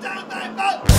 down down boat!